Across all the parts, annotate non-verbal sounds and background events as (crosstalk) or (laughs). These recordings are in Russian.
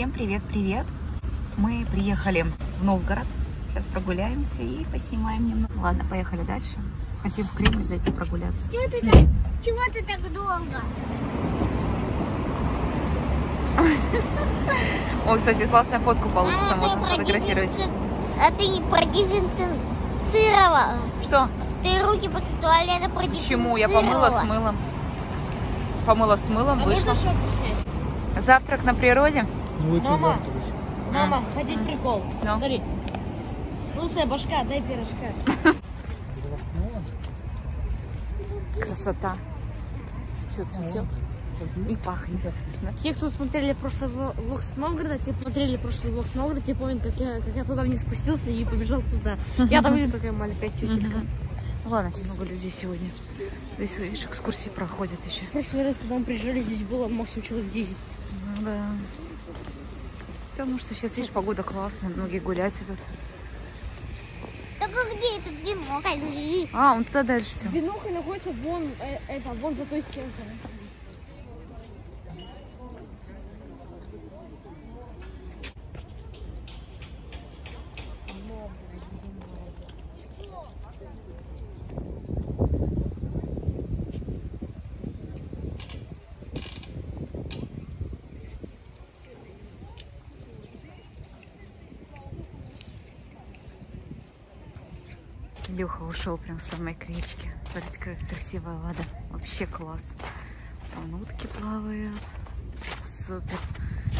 Всем привет-привет! Мы приехали в Новгород. Сейчас прогуляемся и поснимаем немного. Ладно, поехали дальше. Хотим в Кремль зайти прогуляться. Чего ты так, чего ты так долго? О, кстати, классная фотку получится, А, можно сфотографировать. А ты не продефицировала. Что? Ты руки после туалета. Почему? Я помыла с мылом. Помыла с мылом, вышла. Завтрак на природе. Ну, очень Мама. жарко. Мама, хотеть прикол. Ну. Смотри. Лысая башка, дай пирожка. Красота. Все цветет и пахнет. Те, кто смотрели прошлый влог с Новгорода, те смотрели прошлый влог с Новгорода, те помнят, как я, как я туда вниз спустился и побежал туда. Я там видел такая маленькая тетелька. Ну ладно, сегодня много людей сегодня. Здесь, видишь, экскурсии проходят еще. В прошлый раз, когда мы приезжали, здесь было максимум человек 10. Ну да. Потому что сейчас, видишь, погода классная, многие гулять идут. Так а где этот бинокль? А, он туда дальше все. Бинокль находится вон, э, это, вон за той стенкой. Ушел прям с самой к речке. Смотрите, какая красивая вода. Вообще класс. Там утки плавают. Супер.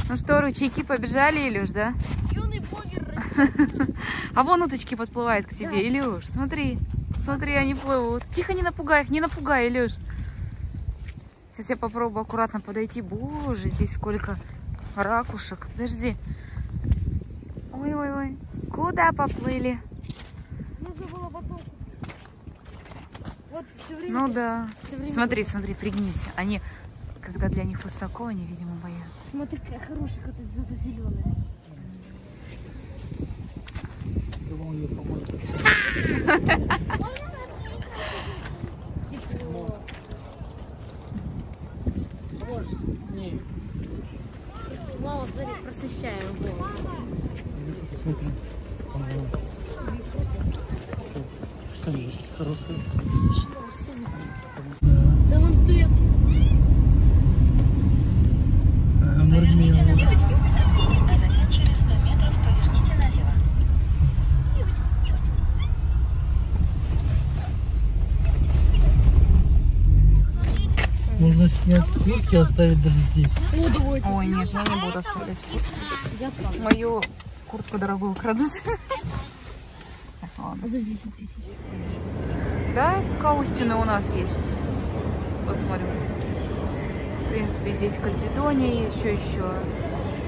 Ну что, ручейки побежали, Илюш, да? Юный блогер (laughs) А вон уточки подплывают к тебе, Илюш. Смотри, смотри, они плывут. Тихо, не напугай их, не напугай, Илюш. Сейчас я попробую аккуратно подойти. Боже, здесь сколько ракушек. Подожди. Ой-ой-ой. Куда поплыли? Нужно было потом. Вот все время. Ну да. всё время Смотри, смотри, пригнись. Они, когда для них высоко, они, видимо, боятся. Смотри, какая хорошая, какая зато зеленая. Мама, смотри, просвещаем голос. Куртки оставить даже здесь. О, давайте. Ой, нет, я не буду оставлять куртку. Мою куртку дорогую крадут. Так, ладно. За 10 тысяч. Да, Каустины у нас есть. Посмотрим. В принципе, здесь Кальцидония есть, еще еще.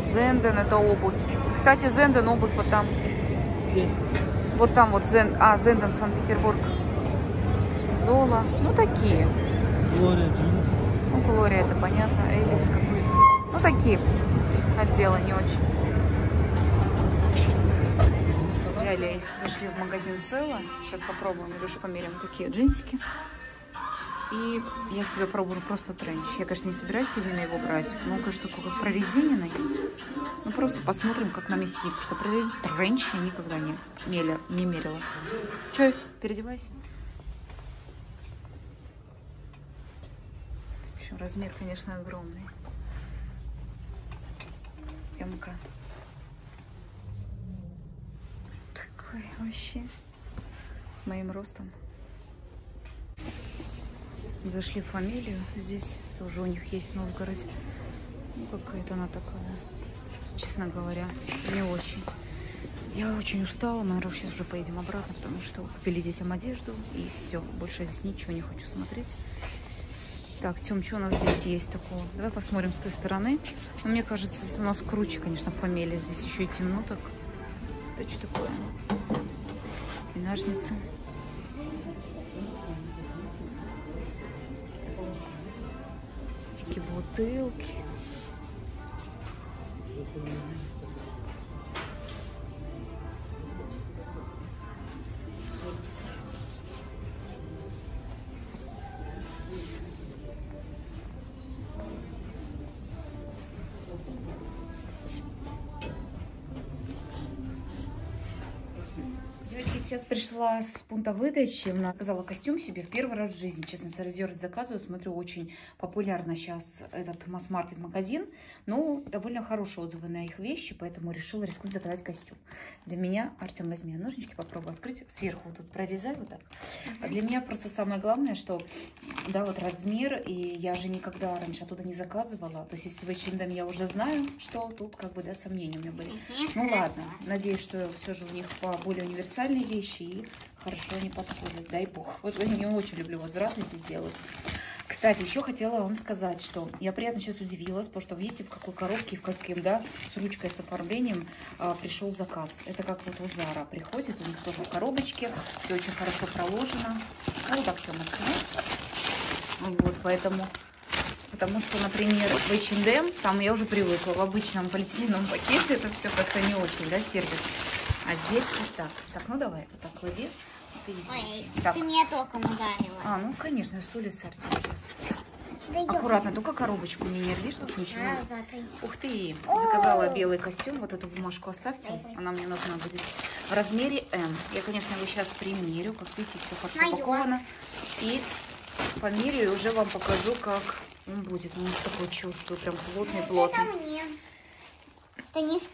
Зенден, это обувь. Кстати, Зенден обувь вот там. Вот там вот Зен... А, Зенден, Санкт-Петербург. Зола. Ну, такие. Глория джинс. Ну, Глория, это понятно. Элис какой-то. Ну, такие отделы не очень. Далее зашли в магазин Села. Сейчас попробуем. Илюша померяем такие джинсики. И я себе пробую просто тренч. Я, конечно, не собираюсь на его брать. Много штук как прорезиненный. Ну, просто посмотрим, как на месси. Потому что тренч я никогда не, мели, не мерила. Че, переодевайся. Общем, размер, конечно, огромный. МК. Такой вообще. С моим ростом. Зашли в фамилию. Здесь тоже у них есть в Новгороде. Ну, какая-то она такая. Честно говоря, не очень. Я очень устала, мы, наверное, сейчас уже поедем обратно, потому что купили детям одежду, и все. Больше здесь ничего не хочу смотреть. Так, Тём, что у нас здесь есть такого? Давай посмотрим с той стороны. Но мне кажется, у нас круче, конечно, фамилия. Здесь еще и темно так. Это что такое? И ножницы. Такие бутылки. Сейчас пришла с пункта выдачи, заказала костюм себе в первый раз в жизни. Честно, сорезервать заказываю, смотрю, очень популярно сейчас этот масс-маркет магазин. Но довольно хорошие отзывы на их вещи, поэтому решила рискнуть заказать костюм. Для меня, Артем, возьми ножнички, попробуй открыть. Сверху вот тут прорезаю вот так. А для меня просто самое главное, что, да, вот размер, и я же никогда раньше оттуда не заказывала. То есть, если в H&M я уже знаю, что тут, как бы, да, сомнения у меня были. Ну ладно, надеюсь, что все же у них по более универсальные вещи и хорошо они подходят, дай бог. Вот я не очень люблю возвраты здесь делать. Кстати, еще хотела вам сказать, что я приятно сейчас удивилась, потому что видите, в какой коробке, в каким, да, с ручкой, с оформлением а, пришел заказ. Это как вот у Зара приходит, у них тоже в коробочке, все очень хорошо проложено. Ну, вот так все накрыть. Вот, поэтому, потому что, например, в H&M, там я уже привыкла, в обычном полиэтиленовом пакете это все как-то не очень, да, сервис. А здесь вот так. Так, ну давай, вот так клади. Видите, Ой, так. ты меня током ударила. А, ну, конечно, с улицы, Артем, сейчас. Да. Аккуратно, только коробочку не рви, чтобы ничего. Раз, два, три. Ух ты, заказала белый костюм. Вот эту бумажку оставьте, она мне нужна будет. В размере М. Я, конечно, его сейчас примерю. Как видите, все хорошо Моё. упаковано. И померю и уже вам покажу, как он будет. Ну, такой чувствую, прям плотный-плотный.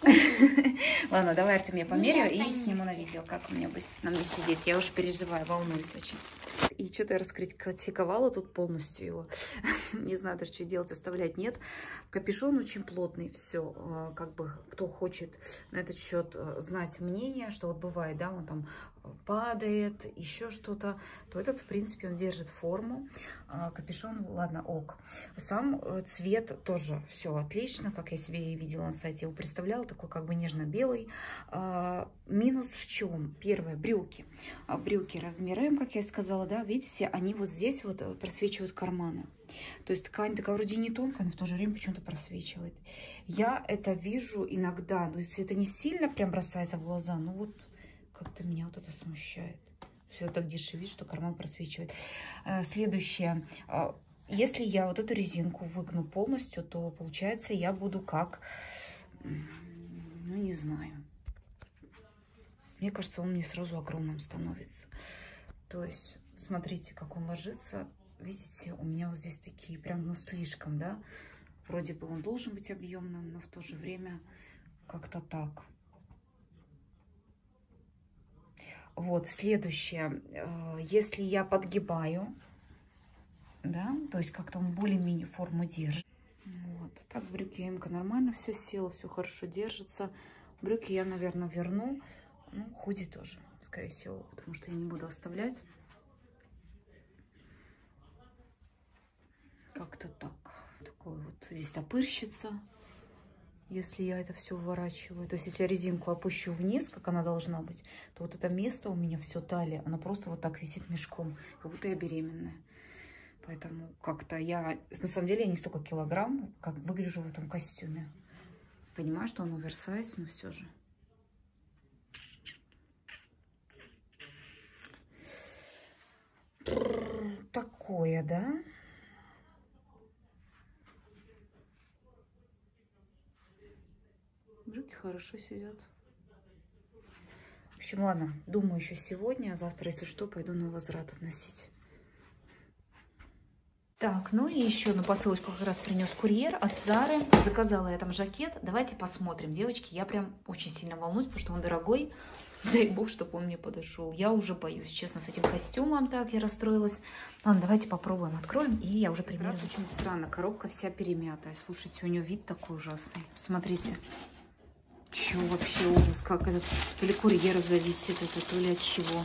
(laughs) Ладно, давай, Артем, я померяю и сниму на видео, как у меня будет на мне сидеть. Я уже переживаю, волнуюсь очень. И что-то я раскритиковала тут полностью его. (laughs) Не знаю даже, что делать, оставлять нет. Капюшон очень плотный, все. Как бы, кто хочет на этот счет э, знать мнение, что вот бывает, да, он там э, падает, еще что-то, то этот, в принципе, он держит форму. А, Капюшон, ладно, ок. Сам э, цвет тоже все отлично, как я себе и видела на сайте, его представляла, такой как бы нежно-белый. А, Минус в чем? Первое, брюки. А, Брюки размера М, как я сказала, да, видите, они вот здесь вот просвечивают карманы. То есть ткань такая вроде не тонкая, но в то же время почему-то просвечивает. Я это вижу иногда, то есть это не сильно прям бросается в глаза, но вот как-то меня вот это смущает. То есть это так дешевит, что карман просвечивает. Э, Следующее. А, Если я вот эту резинку выгну полностью, то получается я буду как, ну не знаю. Мне кажется, он мне сразу огромным становится. То есть, смотрите, как он ложится. Видите, у меня вот здесь такие прям, ну, слишком, да? Вроде бы он должен быть объемным, но в то же время как-то так. Вот, следующее. Э, Если я подгибаю, да, то есть как-то он более-менее форму держит. Вот, так брюки М-ка нормально все село, все хорошо держится. Брюки я, наверное, верну. Ну, худи тоже, скорее всего, потому что я не буду оставлять. Как-то так. Такой вот здесь топырщица, если я это все уворачиваю. То есть, если я резинку опущу вниз, как она должна быть, то вот это место у меня все талия, она просто вот так висит мешком, как будто я беременная. Поэтому как-то я, на самом деле, я не столько килограмм, как выгляжу в этом костюме. Понимаю, что он оверсайз, но все же. Такое, да? Брюки хорошо сидят. В общем, ладно, думаю еще сегодня, а завтра, если что, пойду на возврат относить. Так, ну и еще одну посылочку как раз принес курьер от Зары. Заказала я там жакет. Давайте посмотрим, девочки. Я прям очень сильно волнуюсь, потому что он дорогой. (laughs) Дай бог, чтобы он мне подошел. Я уже боюсь, честно, с этим костюмом так я расстроилась. Ладно, давайте попробуем, откроем, и я уже примерю. Очень странно, коробка вся перемятая. Слушайте, у нее вид такой ужасный. Смотрите. Чё вообще ужас, как этот, или курьер зависит это, то ли от чего.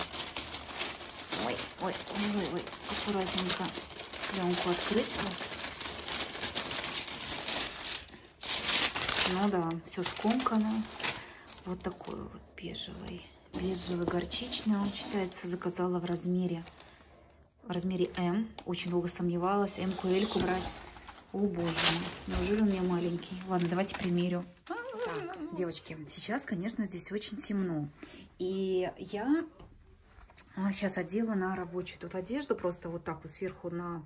Ой, ой, ой, ой, ой, аккуратненько пленку открыть. Ну да, все скомкано. Вот такой вот бежевый, бежевый горчичный он считается. Заказала в размере, в размере М. Очень долго сомневалась, М-ку, Л-ку брать. О боже неужели у меня маленький? Ладно, давайте примерю. Так, девочки, сейчас, конечно, здесь очень темно. И я сейчас одела на рабочую тут одежду, просто вот так вот сверху на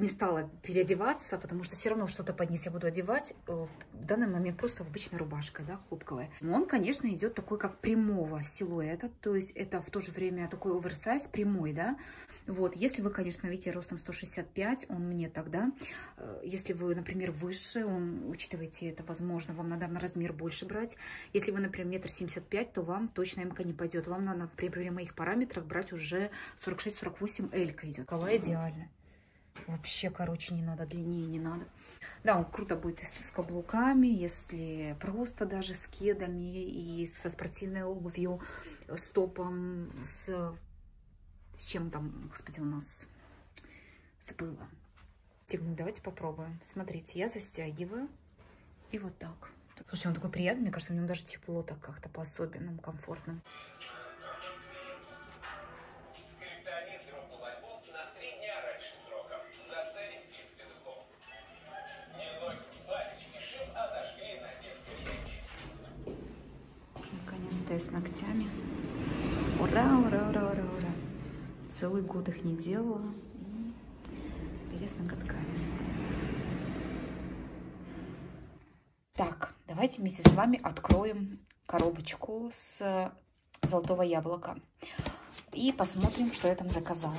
не стала переодеваться, потому что все равно что-то под низ я буду одевать. Э, В данный момент просто обычная рубашка, да, хлопковая. Он, конечно, идет такой, как прямого силуэта, то есть это в то же время такой оверсайз прямой, да. Вот, если вы, конечно, видите, ростом 165, он мне тогда. Э, Если вы, например, выше, он, учитывайте это, возможно, вам надо на размер больше брать. Если вы, например, метр семьдесят пять, то вам точно МК не пойдет. Вам надо при, при моих параметрах брать уже 46-48 Элька идет. Кого идеально. Вообще, короче, не надо, длиннее не надо. Да, он круто будет если с каблуками, если просто даже с кедами и со спортивной обувью, с топом, с... С чем там, господи, у нас забыла. Стегну, давайте попробуем. Смотрите, я застягиваю и вот так. Слушайте, он такой приятный, мне кажется, в нем даже тепло так как-то по-особенному, комфортно. Ногтями. Ура, ура, ура, ура, ура. Целый год их не делала. Теперь с ноготками. Так, давайте вместе с вами откроем коробочку с золотого яблока. И посмотрим, что я там заказала.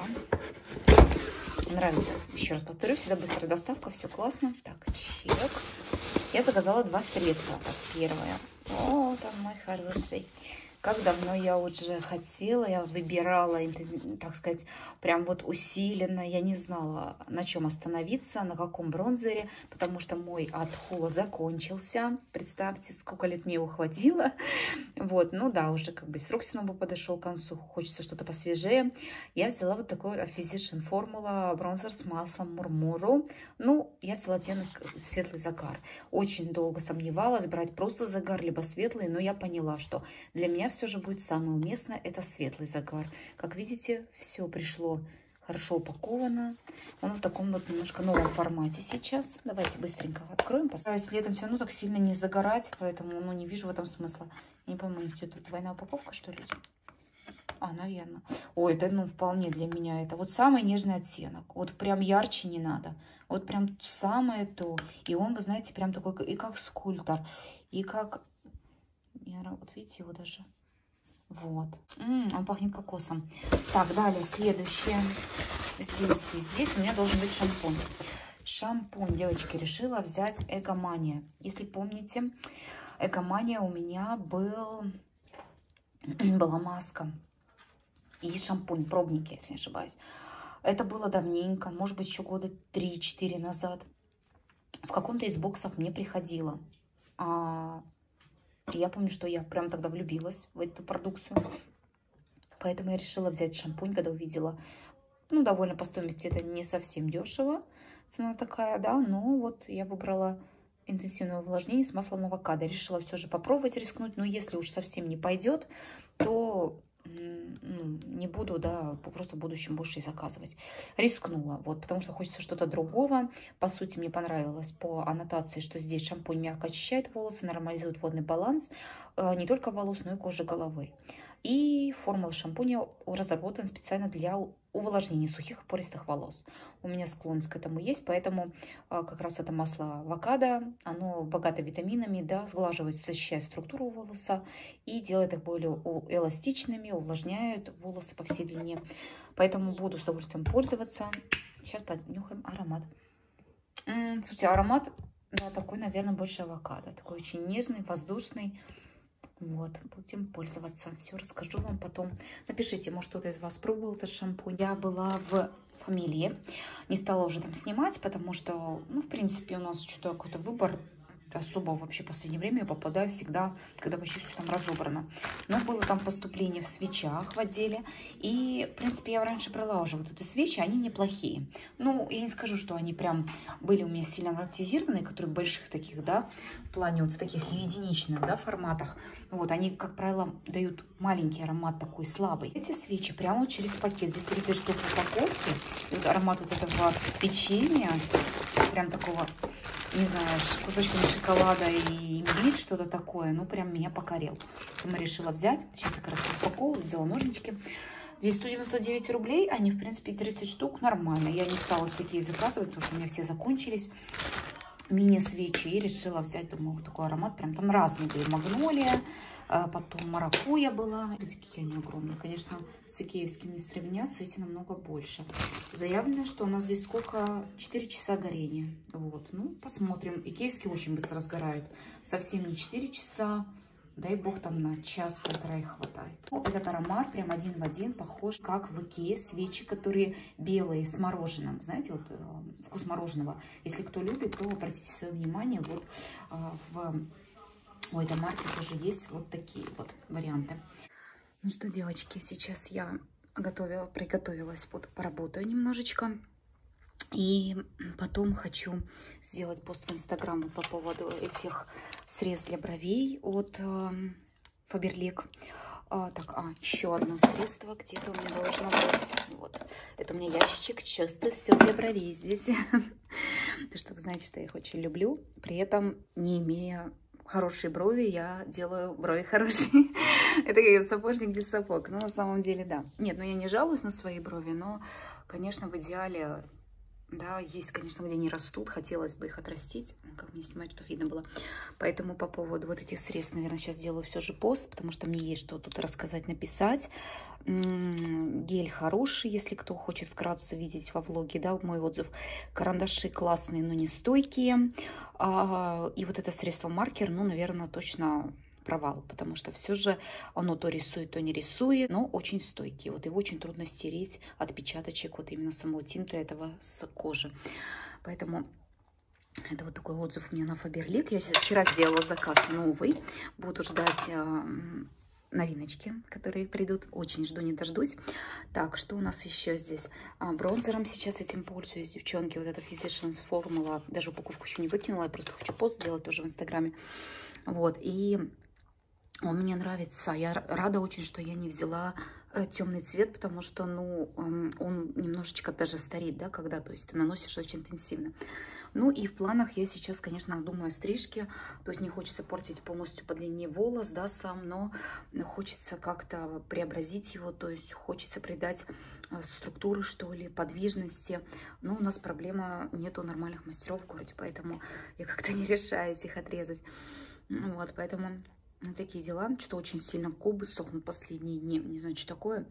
Нравится. Еще раз повторю, всегда быстрая доставка, все классно. Так, чек. Я заказала два средства. Первое. О, там мой хороший. Как давно я уже хотела, я выбирала, так сказать, прям вот усиленно. Я не знала, на чем остановиться, на каком бронзере, потому что мой от Хула закончился. Представьте, сколько лет мне его хватило. Вот, ну да, уже как бы срок снова подошел к концу, хочется что-то посвежее. Я взяла вот такой вот Physician формула бронзер с маслом Мурмуру. Ну, я взяла оттенок светлый загар. Очень долго сомневалась, брать просто загар, либо светлый, но я поняла, что для меня все же будет самое уместное, это светлый загар. Как видите, все пришло хорошо упаковано. Он в таком вот немножко новом формате сейчас. Давайте быстренько откроем. Постараюсь летом все равно так сильно не загорать, поэтому ну, не вижу в этом смысла. Не пойму, что-то двойная упаковка, что ли? А, наверное. Ой, это ну вполне для меня это. Вот самый нежный оттенок. Вот прям ярче не надо. Вот прям самое то. И он, вы знаете, прям такой и как скульптор, и как... Я, вот видите его даже. Вот. М, он пахнет кокосом. Так, далее, следующее. Здесь, здесь, здесь у меня должен быть шампунь. Шампунь, девочки, решила взять Экомания. Если помните, Экомания у меня был, (clears throat) была маска и шампунь, пробники, если не ошибаюсь. Это было давненько, может быть, еще года 3-4 назад. В каком-то из боксов мне приходило. А, я помню, что я прям тогда влюбилась в эту продукцию. Поэтому я решила взять шампунь, когда увидела. Ну, довольно по стоимости это не совсем дешево. Цена такая, да. Но вот я выбрала интенсивное увлажнение с маслом авокадо. Решила все же попробовать рискнуть. Но если уж совсем не пойдет, то ну, не буду, да, просто в будущем больше и заказывать. Рискнула, вот, потому что хочется что-то другого. По сути, мне понравилось по аннотации, что здесь шампунь мягко очищает волосы, нормализует водный баланс э, не только волос, но и кожи головы. И формула шампуня разработана специально для увлажнения сухих и пористых волос. У меня склонность к этому есть, поэтому а, как раз это масло авокадо, оно богато витаминами, да, сглаживает, защищает структуру волоса и делает их более эластичными, увлажняет волосы по всей длине. Поэтому буду с удовольствием пользоваться. Сейчас понюхаем аромат. М, Слушайте, аромат, да, такой, наверное, больше авокадо. Такой очень нежный, воздушный. Вот, будем пользоваться. Все расскажу вам потом. Напишите, может, кто-то из вас пробовал этот шампунь. Я была в фамилии. Не стала уже там снимать, потому что, ну, в принципе, у нас что-то какой-то выбор особо вообще в последнее время я попадаю всегда, когда вообще все там разобрано. Но было там поступление в свечах в отделе. И, в принципе, я раньше брала уже вот эти свечи, они неплохие. Ну, я не скажу, что они прям были у меня сильно амортизированные, которые больших таких, да, в плане вот в таких единичных, да, форматах. Вот, они, как правило, дают маленький аромат такой слабый. Эти свечи прямо через пакет. Здесь 30 штук в упаковке. И вот аромат вот этого печенья, прям такого не знаю, кусочками шоколада и имбирь, что-то такое, ну, прям меня покорил. Поэтому решила взять, сейчас как раз распаковывать, взяла ножнички. Здесь 199 рублей, они, в принципе, 30 штук, нормально. Я не стала такие заказывать, потому что у меня все закончились. Мини-свечи и решила взять, думаю, вот такой аромат. Прям там разные были. Магнолия, а потом маракуя была. Видите, какие они огромные. Конечно, с икеевским не сравнятся, эти намного больше. Заявлено, что у нас здесь сколько? 4 часа горения. Вот, ну, посмотрим. Икеевские очень быстро сгорают. Совсем не 4 часа. Дай бог там на час-полтора их хватает. Ну, этот аромат прям один в один похож, как в Икее свечи, которые белые с мороженым. Знаете, вот э, вкус мороженого. Если кто любит, то обратите свое внимание. Вот э, в у этой марки тоже есть вот такие вот варианты. Ну что, девочки, сейчас я готовила, приготовилась, вот поработаю немножечко. И потом хочу сделать пост в Инстаграм по поводу этих средств для бровей от Фаберлик. А, так, а, еще одно средство где-то у меня должно быть. Вот. Это у меня ящичек, чисто все для бровей здесь. (laughs) Потому что вы знаете, что я их очень люблю, при этом не имея хорошие брови, я делаю брови (laughs) хорошие. Это как сапожник без сапог. Но на самом деле, да. Нет, ну я не жалуюсь на свои брови, но, конечно, в идеале да, есть, конечно, где не растут, хотелось бы их отрастить, как мне снимать, чтобы видно было. Поэтому по поводу вот этих средств, наверное, сейчас сделаю все же пост, потому что мне есть что тут рассказать, написать. Гель хороший, если кто хочет вкратце видеть во влоге, да, мой отзыв. Карандаши классные, но не стойкие. А, и вот это средство маркер, ну, наверное, точно провал, потому что все же оно то рисует, то не рисует, но очень стойкий. Вот его очень трудно стереть отпечаточек вот именно самого тинта этого с кожи. Поэтому это вот такой отзыв у меня на Фаберлик. Я вчера сделала заказ новый. Буду ждать э, новиночки, которые придут. Очень жду, не дождусь. Так, что у нас еще здесь? А, бронзером сейчас этим пользуюсь, девчонки. Вот эта Physicians формула. Даже упаковку еще не выкинула. Я просто хочу пост сделать тоже в Инстаграме. Вот, и он мне нравится. Я рада очень, что я не взяла э, темный цвет, потому что, ну, он немножечко даже старит, да, когда, то есть ты наносишь очень интенсивно. Ну и в планах я сейчас, конечно, думаю о стрижке, то есть не хочется портить полностью по длине волос, да, сам, но хочется как-то преобразить его, то есть хочется придать э, структуры, что ли, подвижности. Но у нас проблема, нету нормальных мастеров в городе, поэтому я как-то (laughs) не решаюсь их отрезать. Вот, поэтому вот такие дела. Что очень сильно губы сохнут последние дни. Не знаю, что такое.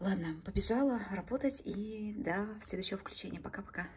Ладно, побежала работать и до следующего включения. Пока-пока.